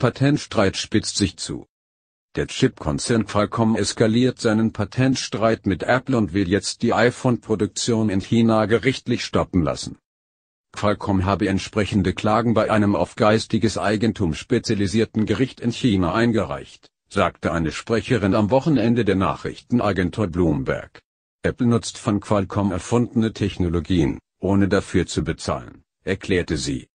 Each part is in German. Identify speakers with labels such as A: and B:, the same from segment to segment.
A: Patentstreit spitzt sich zu. Der Chipkonzern Qualcomm eskaliert seinen Patentstreit mit Apple und will jetzt die iPhone-Produktion in China gerichtlich stoppen lassen. Qualcomm habe entsprechende Klagen bei einem auf geistiges Eigentum spezialisierten Gericht in China eingereicht, sagte eine Sprecherin am Wochenende der Nachrichtenagentur Bloomberg. Apple nutzt von Qualcomm erfundene Technologien, ohne dafür zu bezahlen, erklärte sie.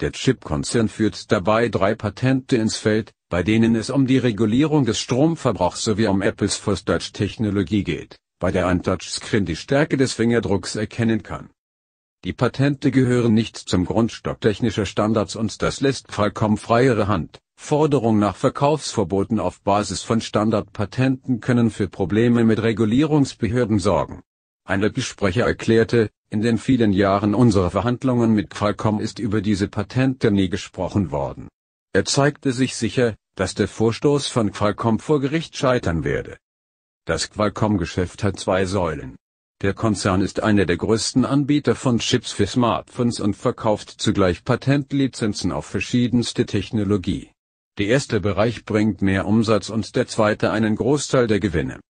A: Der Chipkonzern führt dabei drei Patente ins Feld, bei denen es um die Regulierung des Stromverbrauchs sowie um Apples Force-Touch-Technologie geht, bei der ein Touchscreen die Stärke des Fingerdrucks erkennen kann. Die Patente gehören nicht zum Grundstock technischer Standards und das lässt Qualcomm freiere Hand. Forderung nach Verkaufsverboten auf Basis von Standardpatenten können für Probleme mit Regulierungsbehörden sorgen. Ein Apple-Sprecher erklärte, in den vielen Jahren unserer Verhandlungen mit Qualcomm ist über diese Patente nie gesprochen worden. Er zeigte sich sicher, dass der Vorstoß von Qualcomm vor Gericht scheitern werde. Das Qualcomm-Geschäft hat zwei Säulen. Der Konzern ist einer der größten Anbieter von Chips für Smartphones und verkauft zugleich Patentlizenzen auf verschiedenste Technologie. Der erste Bereich bringt mehr Umsatz und der zweite einen Großteil der Gewinne.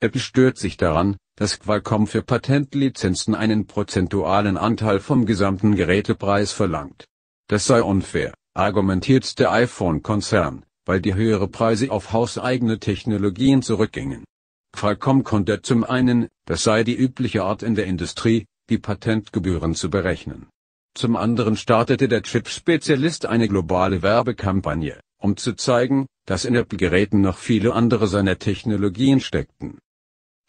A: Apple stört sich daran, dass Qualcomm für Patentlizenzen einen prozentualen Anteil vom gesamten Gerätepreis verlangt. Das sei unfair, argumentiert der iPhone-Konzern, weil die höhere Preise auf hauseigene Technologien zurückgingen. Qualcomm konnte zum einen, das sei die übliche Art in der Industrie, die Patentgebühren zu berechnen. Zum anderen startete der Chip-Spezialist eine globale Werbekampagne, um zu zeigen, dass in Apple-Geräten noch viele andere seiner Technologien steckten.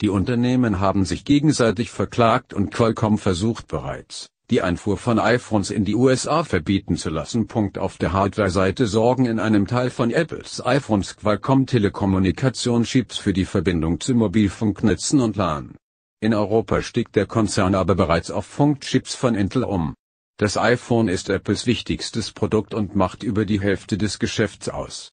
A: Die Unternehmen haben sich gegenseitig verklagt und Qualcomm versucht bereits, die Einfuhr von iPhones in die USA verbieten zu lassen. Auf der Hardware-Seite sorgen in einem Teil von Apples iPhones Qualcomm Telekommunikationschips für die Verbindung zu Mobilfunknetzen und LAN. In Europa stieg der Konzern aber bereits auf Funkchips von Intel um. Das iPhone ist Apples wichtigstes Produkt und macht über die Hälfte des Geschäfts aus.